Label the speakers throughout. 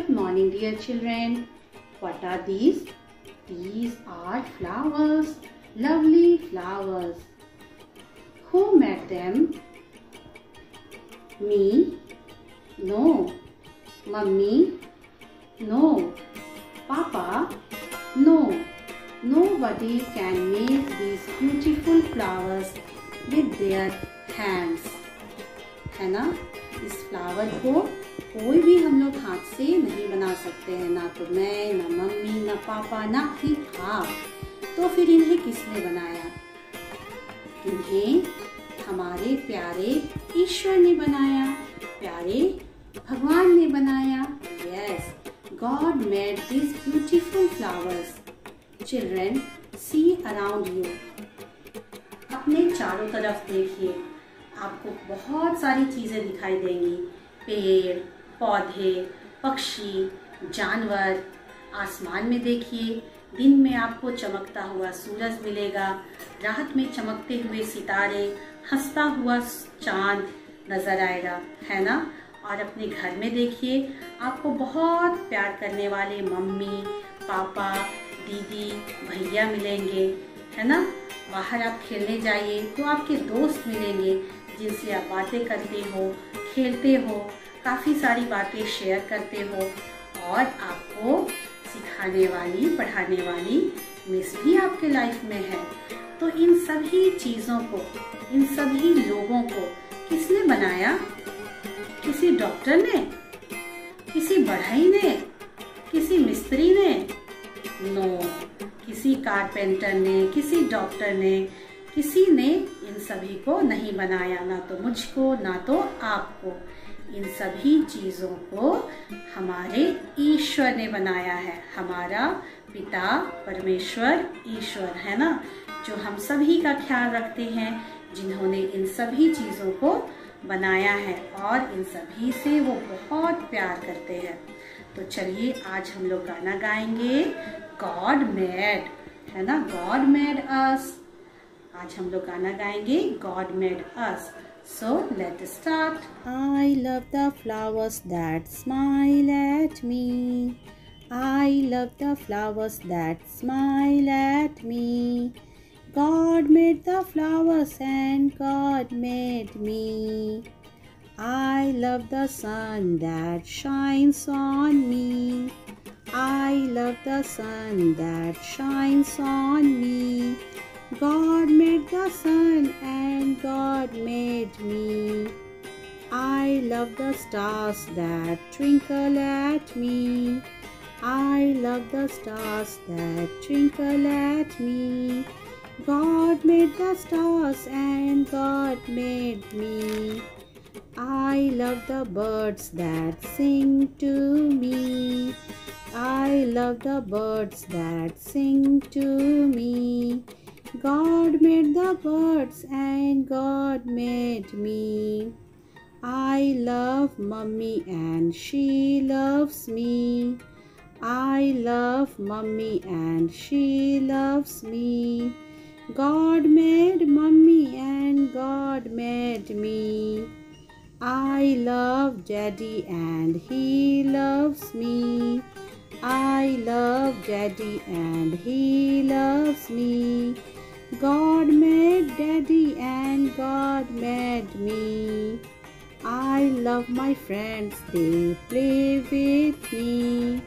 Speaker 1: Good morning, dear children. What are these? These are flowers, lovely flowers. Who made them? Me? No. Mummy? No. Papa? No. Nobody can make these beautiful flowers with their hands. ना इस flower को कोई भी हम लोग हाथ से नहीं बना सकते हैं। ना तो मैं, ना मम्मी, ना पापा, ना ही आप। तो फिर इन्हें किसने बनाया? इन्हें हमारे प्यारे ईश्वर ने बनाया, प्यारे भगवान ने बनाया। Yes God made this beautiful flowers children see around you अपने चारों तरफ़ देखिए। आपको बहुत सारी चीज़ें दिखाई देंगी। पेड़, पौधे, पक्षी, जानवर, आसमान में देखिए। दिन में आपको चमकता हुआ सूरज मिलेगा। रात में चमकते हुए सितारे, हंसता हुआ चाँद नज़र आएगा, है ना? और अपने घर में देखिए, आपको बहुत प्यार करने वाले मम्मी, पापा, दीदी, भैया मिलेंगे, है ना? बाहर आप खेलने जाइए तो आपके दोस्त मिलेंगे। जिनसे आप बातें करते हो, खेलते हो, काफ़ी सारी बातें शेयर करते हो और आपको सिखाने वाली, पढ़ाने वाली मिस भी आपके लाइफ में है। तो इन सभी चीज़ों को, इन सभी लोगों को किसने बनाया? किसी डॉक्टर ने? किसी बढ़ई ने? किसी मिस्त्री ने? नो किसी कारपेंटर ने, किसी डॉक्टर ने, किसी ने सभी को नहीं बनाया, ना तो मुझको, ना तो आपको। इन सभी चीज़ों को हमारे ईश्वर ने बनाया है। हमारा पिता परमेश्वर ईश्वर, है ना? जो हम सभी का ख्याल रखते हैं, जिन्होंने इन सभी चीज़ों को बनाया है और इन सभी से वो बहुत प्यार करते हैं। तो चलिए, आज हम लोग गाना गाएँगे। गॉड मेड, है ना? God made us. आज हम लोग गाना गाएंगे God made us so let start I love the flowers that smile at me I love the flowers that smile at me God made the flowers and God made me. I love the sun that shines on me. I love the sun that shines on me. God made the sun and God made me. I love the stars that twinkle at me. I love the stars that twinkle at me. God made the stars and God made me. I love the birds that sing to me. I love the birds that sing to me. God made the birds and God made me. I love mummy and she loves me. I love mummy and she loves me. God made mummy and God made me. I love daddy and he loves me. I love daddy and he loves me. God made daddy and God made me. I love my friends, they play with me.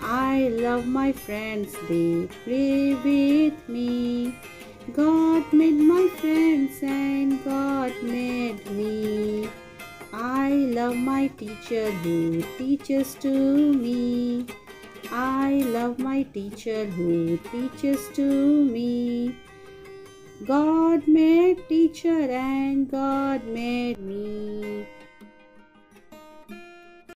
Speaker 1: I love my friends, they play with me. God made my friends and God made me. I love my teacher who teaches to me. I love my teacher who teaches to me. God made teacher and God made me.